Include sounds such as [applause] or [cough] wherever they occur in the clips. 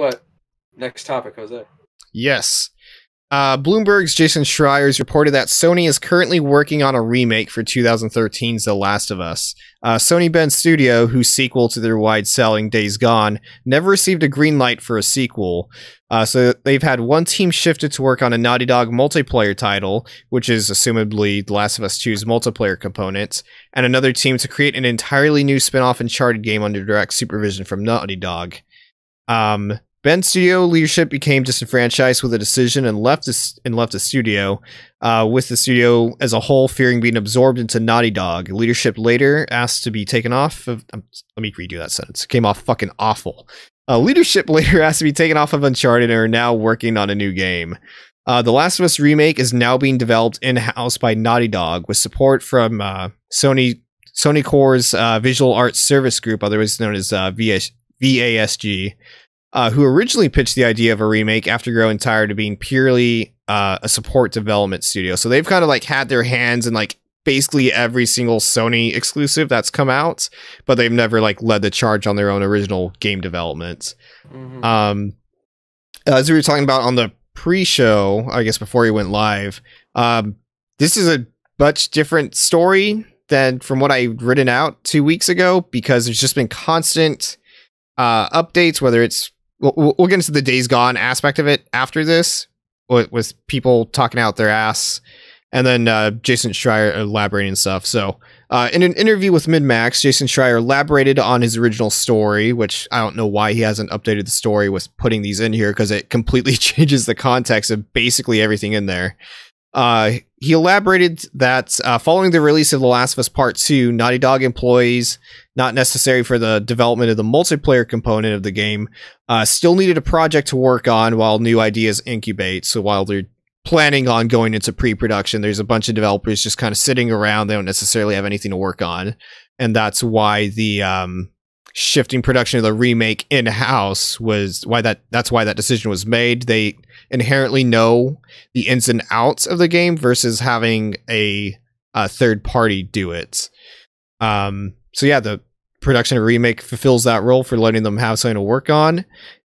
What? Next topic, Jose. Yes. Uh, Bloomberg's Jason Schreier has reported that Sony is currently working on a remake for 2013's The Last of Us. Uh, Sony Bend Studio, whose sequel to their wide-selling Days Gone, never received a green light for a sequel. Uh, so they've had one team shifted to work on a Naughty Dog multiplayer title, which is assumably The Last of Us 2's multiplayer component, and another team to create an entirely new spin-off Uncharted game under direct supervision from Naughty Dog. Um, Bend Studio leadership became disenfranchised with a decision and left the, and left the studio, uh, with the studio as a whole fearing being absorbed into Naughty Dog. Leadership later asked to be taken off of. Um, let me redo that sentence. It came off fucking awful. Uh, leadership [laughs] later asked to be taken off of Uncharted and are now working on a new game. Uh, the Last of Us remake is now being developed in house by Naughty Dog with support from uh, Sony Sony Core's uh, Visual Arts Service Group, otherwise known as uh, VASG uh, who originally pitched the idea of a remake after growing tired of being purely uh, a support development studio. So they've kind of like had their hands in like basically every single Sony exclusive that's come out, but they've never like led the charge on their own original game development. Mm-hmm. Um, as we were talking about on the pre-show, I guess before he went live, um, this is a much different story than from what I written out two weeks ago because there's just been constant uh, updates, whether it's we'll, we'll get into the days gone aspect of it after this with, people talking out their ass and then uh, Jason Schreier elaborating stuff. So, uh, in an interview with MinnMax, Jason Schreier elaborated on his original story, which I don't know why he hasn't updated the story with putting these in here because it completely [laughs] changes the context of basically everything in there. Uh, he elaborated that uh, following the release of The Last of Us Part 2, Naughty Dog employees, not necessary for the development of the multiplayer component of the game, uh, still needed a project to work on while new ideas incubate. So while they're planning on going into pre production, there's a bunch of developers just kind of sitting around. They don't necessarily have anything to work on. And that's why the um, shifting production of the remake in house was why that that's why that decision was made. They inherently know the ins and outs of the game versus having a, a third party do it. Um, so yeah, the production of remake fulfills that role for letting them have something to work on.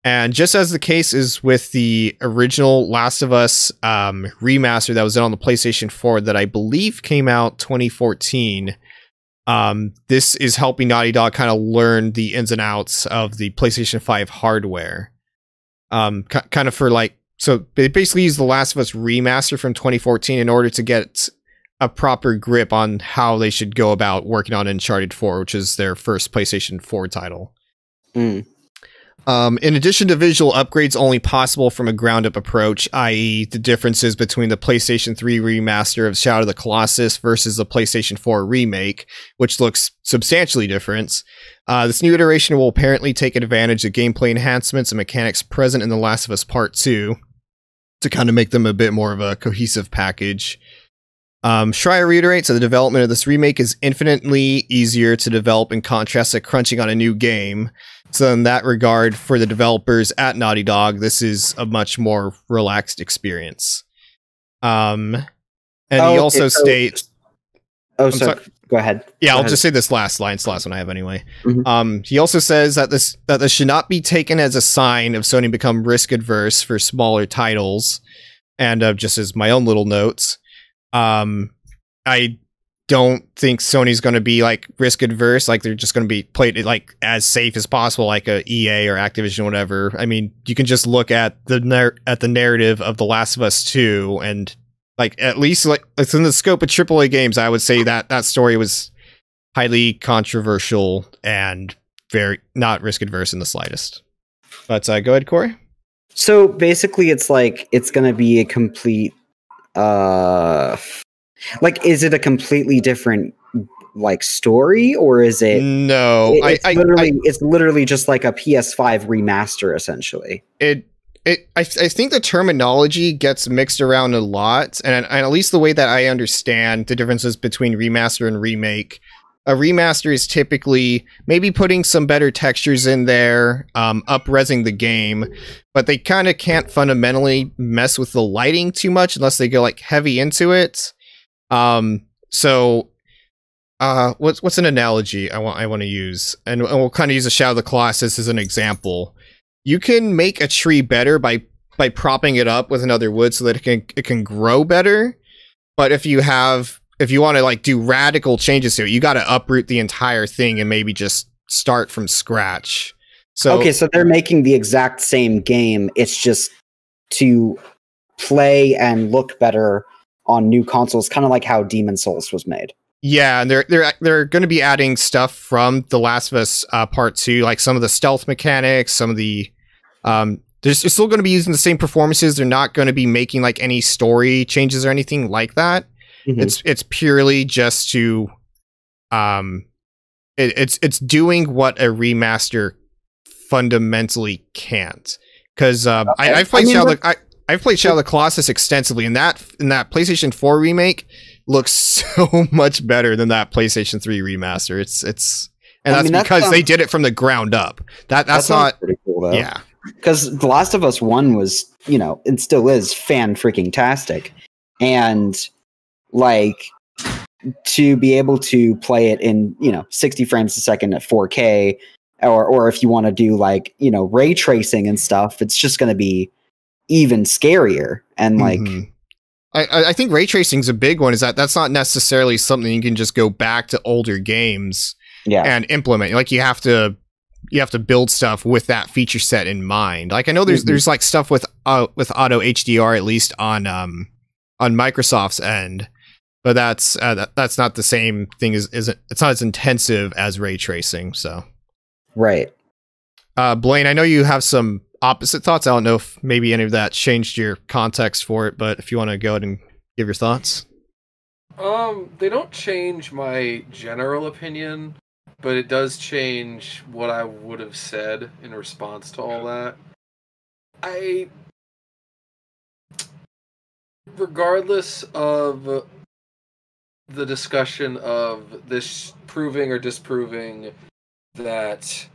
And just as the case is with the original Last of Us um, remaster that was done on the PlayStation 4 that I believe came out 2014, um, this is helping Naughty Dog kind of learn the ins and outs of the PlayStation 5 hardware. Um, kind of for like so they basically use the Last of Us remaster from 2014 in order to get a proper grip on how they should go about working on Uncharted 4, which is their first PlayStation 4 title. Mm. Um, in addition to visual upgrades only possible from a ground up approach, i.e., the differences between the PlayStation 3 remaster of Shadow of the Colossus versus the PlayStation 4 remake, which looks substantially different, uh, this new iteration will apparently take advantage of gameplay enhancements and mechanics present in The Last of Us Part 2 to kind of make them a bit more of a cohesive package. Um, Schreier reiterates that the development of this remake is infinitely easier to develop in contrast to crunching on a new game. So, in that regard, for the developers at Naughty Dog, this is a much more relaxed experience. Um, and oh, he also okay, states. Oh, sorry. Go ahead. Yeah, Go I'll ahead. just say this last line. It's the last one I have anyway. Mm-hmm. Um, he also says that this that this should not be taken as a sign of Sony become risk adverse for smaller titles. And uh, just as my own little notes, um, I don't think Sony's going to be like risk adverse. Like they're just going to be played like as safe as possible, like a EA or Activision, or whatever. I mean, you can just look at the nar- at the narrative of The Last of Us Two and like at least like it's in the scope of AAA games, I would say that that story was highly controversial and very not risk adverse in the slightest. But uh, go ahead, Corey. So basically, it's like it's going to be a complete, uh, like, is it a completely different like story or is it no it, it's I, literally I, it's literally just like a ps5 remaster essentially? It it I, I think the terminology gets mixed around a lot and, and at least the way that i understand the differences between remaster and remake a remaster is typically maybe putting some better textures in there um, upresing the game but they kind of can't fundamentally mess with the lighting too much unless they go like heavy into it um so uh what's what's an analogy i want i want to use and, and we'll kind of use a shadow of the colossus as an example you can make a tree better by by propping it up with another wood so that it can it can grow better. But if you have if you want to like do radical changes to it, you got to uproot the entire thing and maybe just start from scratch. So okay, so they're making the exact same game. It's just to play and look better on new consoles, kind of like how Demon Souls was made. Yeah, and they're they're they're going to be adding stuff from The Last of Us uh, Part Two, like some of the stealth mechanics, some of the um. They're, still going to be using the same performances. They're not going to be making like any story changes or anything like that. Mhm. It's it's purely just to, um, it, it's it's doing what a remaster fundamentally can't. Because um, I, Okay. I've played I mean, Shadow, I, I've played Shadow of the Colossus extensively, and that in that PlayStation Four remake looks [laughs] so much better than that PlayStation Three remaster. It's it's and I that's mean, that because they did it from the ground up. That that's That not pretty cool though. yeah. because The Last of Us One was, you know, it still is fan freaking tastic, and like to be able to play it in, you know, sixty frames a second at four K, or or if you want to do like you know ray tracing and stuff, it's just going to be even scarier and like. Mhm. I, I think ray tracing is a big one. Is that that's not necessarily something you can just go back to older games Yeah, and implement. Like you have to you have to build stuff with that feature set in mind. Like I know there's Mhm. there's like stuff with uh, with auto HDR at least on um on Microsoft's end, but that's uh, that, that's not the same thing as isn't it's not as intensive as ray tracing. So right. uh, Blaine, I know you have some opposite thoughts. I don't know if maybe any of that changed your context for it, but if you want to go ahead and give your thoughts. Um, they don't change my general opinion, but it does change what I would have said in response to all that. I regardless of the discussion of this proving or disproving that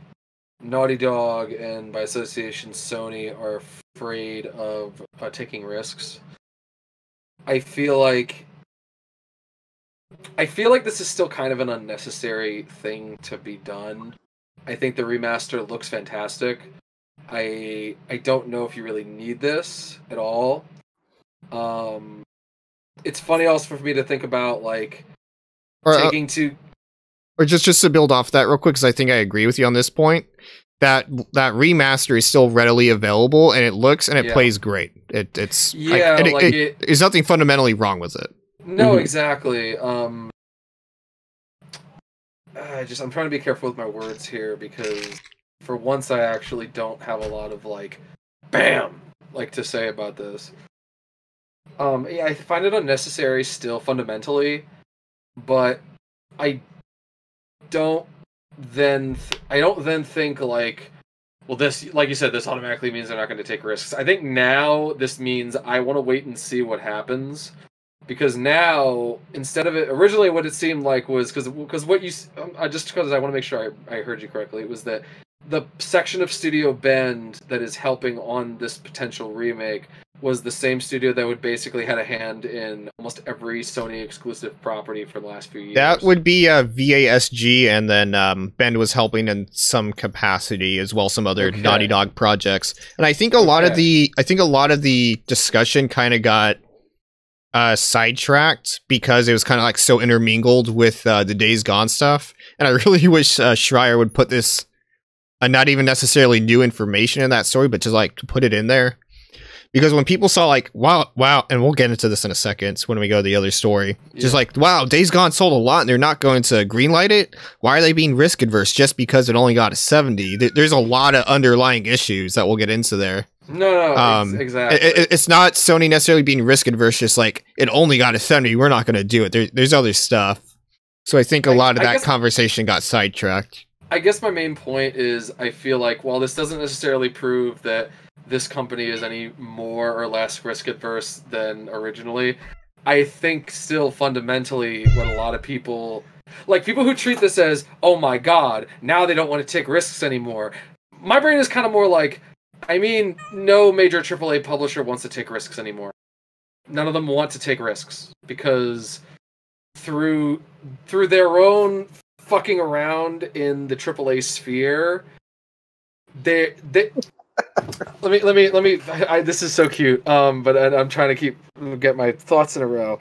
Naughty Dog and by association Sony are afraid of uh, taking risks. I feel like I feel like this is still kind of an unnecessary thing to be done. I think the remaster looks fantastic. I I don't know if you really need this at all. Um it's funny also for me to think about like Or, uh, taking to or just just to build off that real quick because i think i agree with you on this point that that remaster is still readily available and it looks and it Yeah. plays great it, it's like- yeah, it- like it- it, there's nothing fundamentally wrong with it No, Mhm. exactly. Um, I just I'm trying to be careful with my words here because for once I actually don't have a lot of like, bam, like to say about this. Um, yeah, I find it unnecessary still fundamentally, but I don't then th- I don't then think like well this like you said this automatically means they're not going to take risks. I think now this means I want to wait and see what happens because now instead of it originally what it seemed like was because because what you um, I just because I want to make sure I, I heard you correctly it was that the section of Studio Bend that is helping on this potential remake was the same studio that would basically had a hand in almost every Sony exclusive property for the last few years. that would be uh, vasg and then um, bend was helping in some capacity as well some other Okay. naughty dog projects and i think a lot of the i think a lot of the discussion kind of got uh, sidetracked because it was kind of like so intermingled with uh, the Days Gone stuff, and I [laughs] really wish uh, Schreier would put this, uh, not even necessarily new information in that story, but just like to put it in there, because when people saw like wow, wow, and we'll get into this in a second when we go to the other story, just like wow, Days Gone sold a lot, and they're not going to greenlight it. Why are they being risk adverse just because it only got a seventy? There's a lot of underlying issues that we'll get into there. no, no, Um, exactly. It- it- it's not Sony necessarily being risk adverse, just like it only got a 70. We're not going to do it. There, there's other stuff. So I think a lot of I that conversation got sidetracked. I guess my main point is I feel like while this doesn't necessarily prove that this company is any more or less risk adverse than originally, I think still fundamentally what a lot of people like people who treat this as, oh my god, now they don't want to take risks anymore. My brain is kind of more like, I mean, no major AAA publisher wants to take risks anymore. None of them want to take risks because through through their own fucking around in the AAA sphere, they they let me let me let me. I, this is so cute. Um, but I, I'm trying to keep get my thoughts in a row.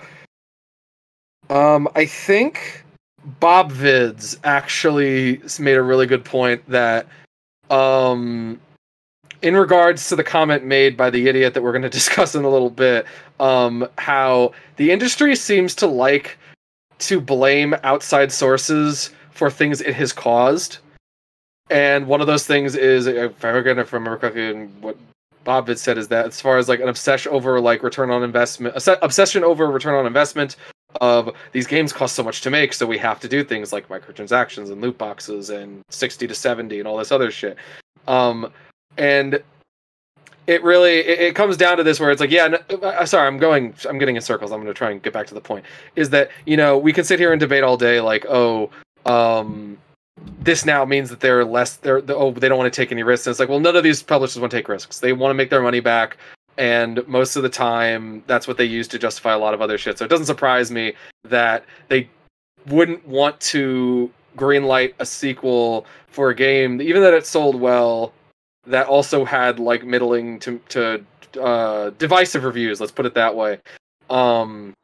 Um, I think Bob Vids actually made a really good point that, um, in regards to the comment made by the idiot that we're going [laughs] to discuss in a little bit, um, how the industry seems to like to blame outside sources for things it has caused. And one of those things is, again, if I remember correctly, and what Bob had said is that as far as like an obsession over like return on investment, obsession over return on investment of these games cost so much to make, so we have to do things like microtransactions and loot boxes and sixty to seventy and all this other shit. Um, and it really it, comes down to this where it's like, yeah, no, uh, sorry, I'm going, I'm getting in circles. I'm going to try and get back to the point. Is that you know we can sit here and debate all day, like, oh, um, this now means that they're less they're the, oh they don't want to take any risks. And it's like well none of these publishers want to take risks. They want to make their money back. And most of the time that's what they use to justify a lot of other shit. So it doesn't surprise me that they wouldn't want to greenlight a sequel for a game even that it sold well that also had like middling to to uh divisive reviews let's put it that way. Um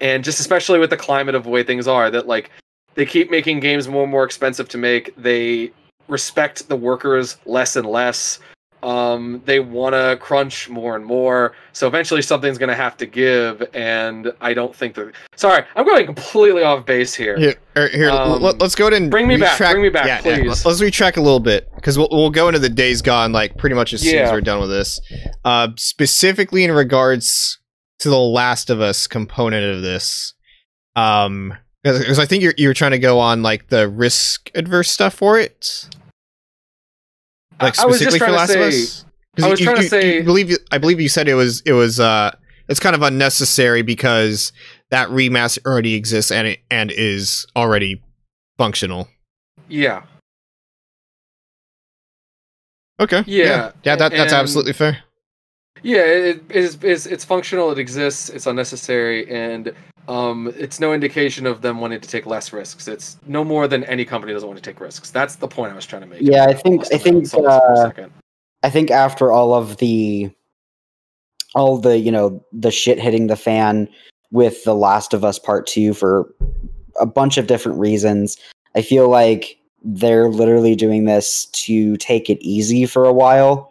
and just especially with the climate of the way things are that like they keep making games more and more expensive to make. They respect the workers less and less. Um, they want to crunch more and more. So eventually something's going to have to give. And I don't think that. Sorry, I'm going completely off base here. Here, er, here Um, let, us go ahead and bring me back, bring me back, yeah, please. let- let's retract a little bit because we'll, we'll go into the days gone like pretty much as soon as we're done with this. Uh, specifically in regards to the Last of Us component of this, um, because I think you're you're trying to go on like the risk adverse stuff for it, like I was just specifically for to Last say- of Us. I was you- trying to you- say- you believe you- I believe you said it was it was uh it's kind of unnecessary because that remaster already exists and it and is already functional. Yeah. Okay. Yeah, Yeah, that, that's and- absolutely fair. Yeah, it is. It's, it's functional. It exists. It's unnecessary, and um, it's no indication of them wanting to take less risks. It's no more than any company doesn't want to take risks. That's the point I was trying to make. Yeah, I think- I think, Lost my- for a uh. I think after all of the all the, you know, the shit hitting the fan with The Last of Us Part 2 for a bunch of different reasons, I feel like they're literally doing this to take it easy for a while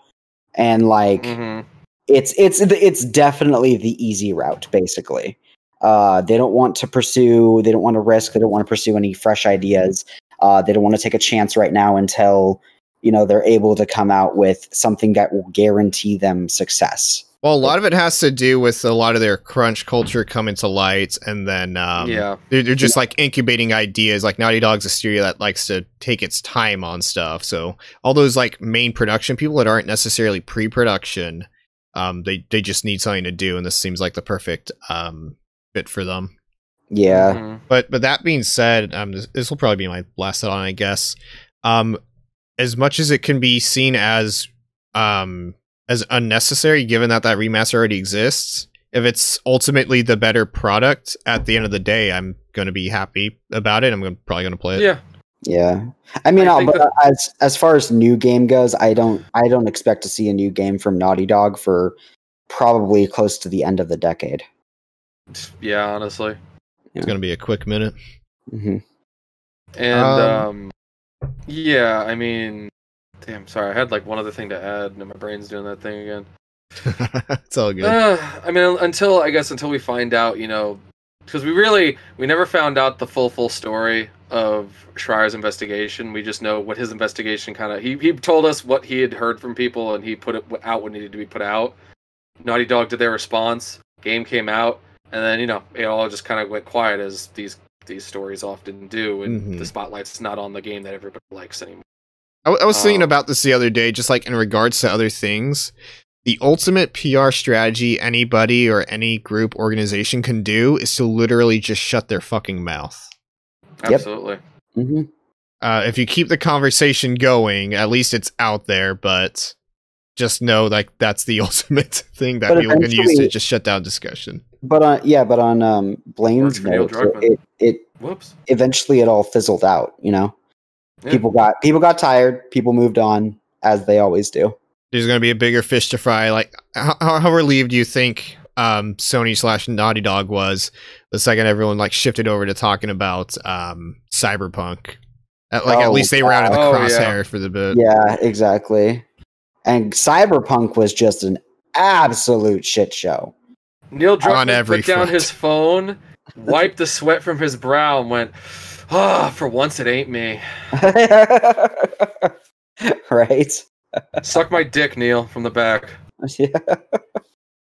and like Mhm. it's it's it's definitely the easy route basically uh they don't want to pursue they don't want to risk they don't want to pursue any fresh ideas uh they don't want to take a chance right now until you know they're able to come out with something that will guarantee them success Well, a lot of it has to do with a lot of their crunch culture coming to light, and then um, yeah, they're, they're just like incubating ideas. Like Naughty Dog's a studio that likes to take its time on stuff. So all those like main production people that aren't necessarily pre-production, um, they they just need something to do, and this seems like the perfect um fit for them. yeah Mhm. But but that being said, um, this, this will probably be my last thought on, I guess. Um, as much as it can be seen as um as unnecessary, given that that remaster already exists, if it's ultimately the better product at the end of the day, I'm going to be happy about it. I'm gonna, probably going to play it. yeah. yeah i mean I uh, think but as as far as new game goes i don't i don't expect to see a new game from naughty dog for probably close to the end of the decade Yeah, honestly. It's going to be a quick minute. hmm And Um, um, yeah, I mean, damn, sorry, I had like one other thing to add, and my brain's doing that thing again. [laughs] it's all good. Uh, I mean, until I guess until we find out, you know, because we really we never found out the full full story of Schreier's investigation. We just know what his investigation kind of he he told us what he had heard from people, and he put it out what needed to be put out. Naughty Dog did their response. Game came out, and then you know it all just kind of went quiet as these these stories often do, and Mhm. the spotlight's not on the game that everybody likes anymore. I, w- I was thinking Um, about this the other day, just like in regards to other things. The ultimate PR strategy anybody or any group organization can do is to literally just shut their fucking mouth. Yep. Absolutely. hmm Uh, if you keep the conversation going, at least it's out there. But just know, like that's the [laughs] ultimate thing that But people can use to just shut down discussion. But on yeah, but on um Blaine's for note, Druckmann. it, it Whoops. eventually it all fizzled out. You know, Yeah. people got people got tired. People moved on as they always do. there's going to be a bigger fish to fry. Like, how, how relieved do you think um, Sony slash Naughty Dog was the second everyone like shifted over to talking about um, Cyberpunk? At, like, Oh, at least they were out of the God. Oh, crosshair yeah. for the bit. Yeah, exactly. And Cyberpunk was just an absolute shit show. Neil Druckmann put down front. his phone, wiped the sweat from his brow, and went, "Ah, for once it ain't me." [laughs] right? Suck my dick, Neil, from the back. [laughs] Yeah.